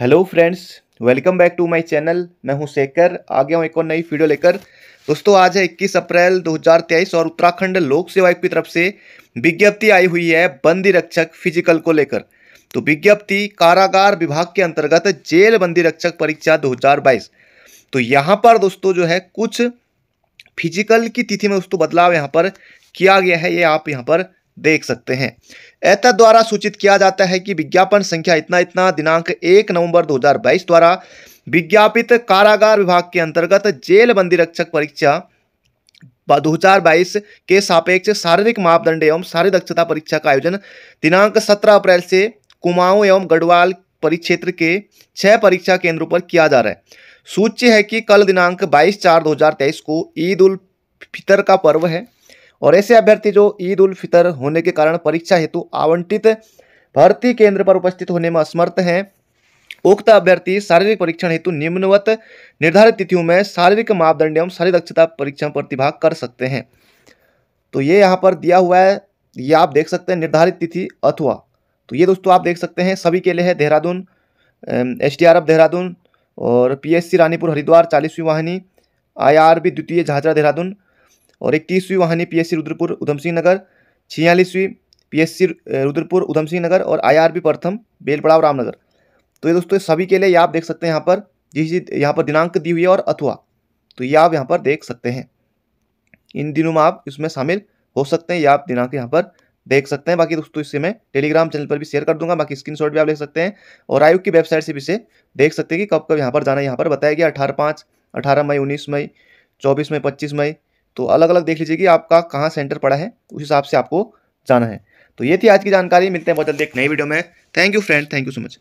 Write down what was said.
Hello friends welcome back to my channel मैं हूँ शेखर आ गया हूँ एक और नई वीडियो लेकर। दोस्तों, आज है 21 अप्रैल 2023 और उत्तराखंड लोक सेवा आयोग की तरफ़ से विज्ञप्ति आई हुई है बंदी रक्षक फ़िज़िकल को लेकर। तो विज्ञप्ति, कारागार विभाग के अंतर्गत जेल बंदी रक्षक परीक्षा 2022 तो यहाँ पर दोस्तों जो है, कुछ फ़िज़िकल की तिथि में दोस्तों बदलाव यहाँ पर किया गया है। ये आप यहाँ पर देख सकते हैं। एतद द्वारा सूचित किया जाता है कि विज्ञापन संख्या इतना इतना दिनांक एक नवंबर 2022 द्वारा विज्ञापित कारागार विभाग के अंतर्गत जेल बंदी रक्षक परीक्षा 2022 के सापेक्ष शारीरिक मापदंड एवं शारीरिक दक्षता परीक्षा का आयोजन दिनांक 17 अप्रैल से कुमाऊं एवं गढ़वाल परिक्षेत्र के छह परीक्षा केंद्रों पर किया जा रहा है। सूची है कि कल दिनांक 22 चार 2023 को ईद उल फितर का पर्व है। और ऐसे अभ्यर्थी जो ईद उल फितर होने के कारण परीक्षा हेतु आवंटित भर्ती केंद्र पर उपस्थित होने में असमर्थ हैं। उक्त अभ्यर्थी शारीरिक परीक्षण हेतु निम्नवत निर्धारित तिथियों में शारीरिक मापदंड एवं शारीरिक दक्षता परीक्षा प्रतिभाग कर सकते हैं। तो ये यहाँ पर दिया हुआ है, ये आप देख सकते हैं निर्धारित तिथि अथवा। तो ये दोस्तों आप देख सकते हैं, सभी के लिए है देहरादून एस डी देहरादून और P S C Ranipur Haridwar, चालीसवीं वाहिनी आई आर बी द्वितीय झाझरा देहरादून। और इक्कीसवीं वाहनी P S C Rudrapur Udham Singh Nagar, छियालीसवीं P S C Rudrapur Udham Singh Nagar और आई आर बी प्रथम बेलपड़ाव रामनगर। तो ये दोस्तों सभी के लिए आप देख सकते हैं यहाँ पर जिस यहाँ पर दिनांक दी हुई है और अथवा। तो ये आप यहाँ पर देख सकते हैं। इन दिनों में आप इसमें शामिल हो सकते हैं, या आप दिनांक यहाँ पर देख सकते हैं। बाकी दोस्तों इससे मैं टेलीग्राम चैनल पर भी शेयर कर दूँगा, बाकी स्क्रीनशॉट भी आप ले सकते हैं और आयोग की वेबसाइट से भी इसे देख सकते हैं कि कब कब यहाँ पर जाना यहाँ पर बताया गया अठारह पाँच, अठारह मई, उन्नीस मई, चौबीस मई, पच्चीस मई तो अलग अलग देख लीजिए कि आपका कहाँ सेंटर पड़ा है, उस हिसाब से आपको जाना है। तो ये थी आज की जानकारी, मिलते हैं बहुत जल्दी एक नई वीडियो में। Thank you friend thank you so much